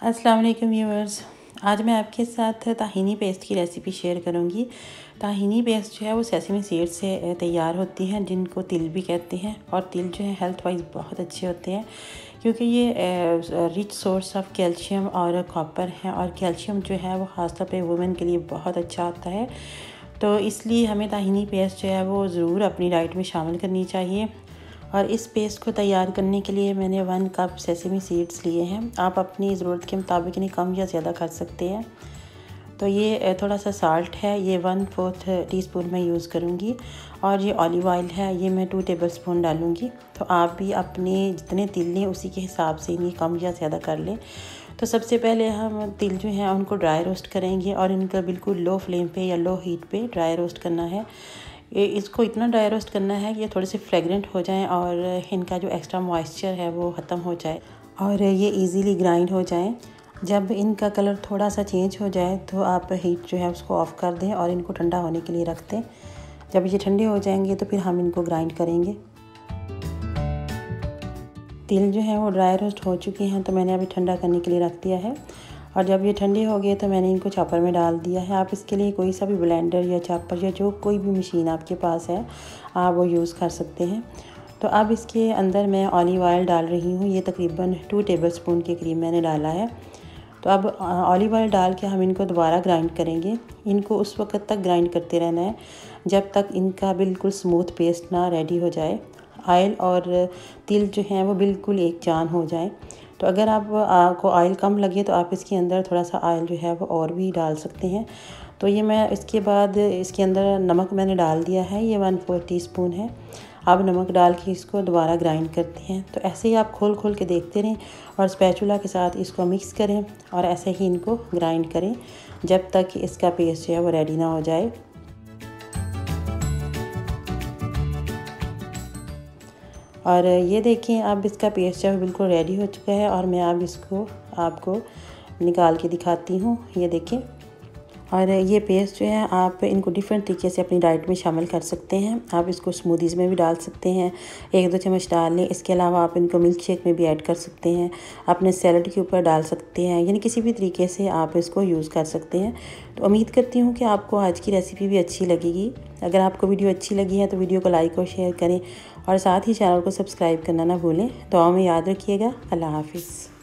अस्सलाम वालेकुम व्यूअर्स। आज मैं आपके साथ ताहिनी पेस्ट की रेसिपी शेयर करूँगी। ताहिनी पेस्ट जो है वो सेसमी सीड से तैयार होती है, जिनको तिल भी कहते हैं और तिल जो है हेल्थ वाइज बहुत अच्छे होते हैं, क्योंकि ये रिच सोर्स ऑफ़ कैल्शियम और कॉपर है और कैल्शियम जो है वो ख़ासतौर पर वुमेन के लिए बहुत अच्छा होता है। तो इसलिए हमें ताहिनी पेस्ट जो है वो ज़रूर अपनी डाइट में शामिल करनी चाहिए। और इस पेस्ट को तैयार करने के लिए मैंने वन कप सेसमी सीड्स लिए हैं। आप अपनी ज़रूरत के मुताबिक इन्हें कम या ज़्यादा कर सकते हैं। तो ये थोड़ा सा साल्ट है। ये वन फोर्थ टीस्पून मैं यूज़ करूँगी। और ये ऑलिव ऑयल है। ये मैं टू टेबल स्पून डालूँगी। तो आप भी अपने जितने तिल लें, उसी के हिसाब से इन्हें कम या ज़्यादा कर लें। तो सबसे पहले हम तिल जो हैं, उनको ड्राई रोस्ट करेंगे। और इनका बिल्कुल लो फ्लेम पे या लो हीट पे ड्राई रोस्ट करना है। ये इसको इतना ड्राई रोस्ट करना है कि ये थोड़े से फ्रेगरेंट हो जाएँ और इनका जो एक्स्ट्रा मॉइस्चर है वो ख़त्म हो जाए और ये इजीली ग्राइंड हो जाएँ। जब इनका कलर थोड़ा सा चेंज हो जाए तो आप हीट जो है उसको ऑफ़ कर दें और इनको ठंडा होने के लिए रख दें। जब ये ठंडे हो जाएँगे तो फिर हम इनको ग्राइंड करेंगे। तिल जो है वो ड्राई रोस्ट हो चुके हैं तो मैंने अभी ठंडा करने के लिए रख दिया है। और जब ये ठंडे हो गए तो मैंने इनको चॉपर में डाल दिया है। आप इसके लिए कोई सा भी ब्लेंडर या चॉपर या जो कोई भी मशीन आपके पास है, आप वो यूज़ कर सकते हैं। तो अब इसके अंदर मैं ऑलिव ऑयल डाल रही हूँ। ये तकरीबन टू टेबल स्पून के करीब मैंने डाला है। तो अब ऑलिव ऑयल डाल के हम इनको दोबारा ग्राइंड करेंगे। इनको उस वक्त तक ग्राइंड करते रहना है, जब तक इनका बिल्कुल स्मूथ पेस्ट ना रेडी हो जाए। ऑयल और तिल जो हैं वो बिल्कुल एक जान हो जाए। तो अगर आप आपको ऑयल कम लगे तो आप इसके अंदर थोड़ा सा ऑयल जो है वो और भी डाल सकते हैं। तो ये मैं इसके बाद इसके अंदर नमक मैंने डाल दिया है, ये वन फोर टी स्पून है। आप नमक डाल के इसको दोबारा ग्राइंड करते हैं। तो ऐसे ही आप खोल खोल के देखते रहें और स्पैचुला के साथ इसको मिक्स करें और ऐसे ही इनको ग्राइंड करें जब तक इसका पेस्ट जो है वो रेडी ना हो जाए। और ये देखें अब इसका पेस्ट जो बिल्कुल रेडी हो चुका है और मैं अब इसको आपको निकाल के दिखाती हूँ। ये देखें और ये पेस्ट जो है, आप इनको डिफरेंट तरीके से अपनी डाइट में शामिल कर सकते हैं। आप इसको स्मूदीज़ में भी डाल सकते हैं। एक दो चम्मच डाल लें। इसके अलावा आप इनको मिल्क शेक में भी ऐड कर सकते हैं। अपने सैलड के ऊपर डाल सकते हैं। यानी किसी भी तरीके से आप इसको यूज़ कर सकते हैं। तो उम्मीद करती हूँ कि आपको आज की रेसिपी भी अच्छी लगेगी। अगर आपको वीडियो अच्छी लगी है तो वीडियो को लाइक और शेयर करें। और साथ ही चैनल को सब्सक्राइब करना ना भूलें। दुआ में याद रखिएगा। अल्लाह हाफिज़।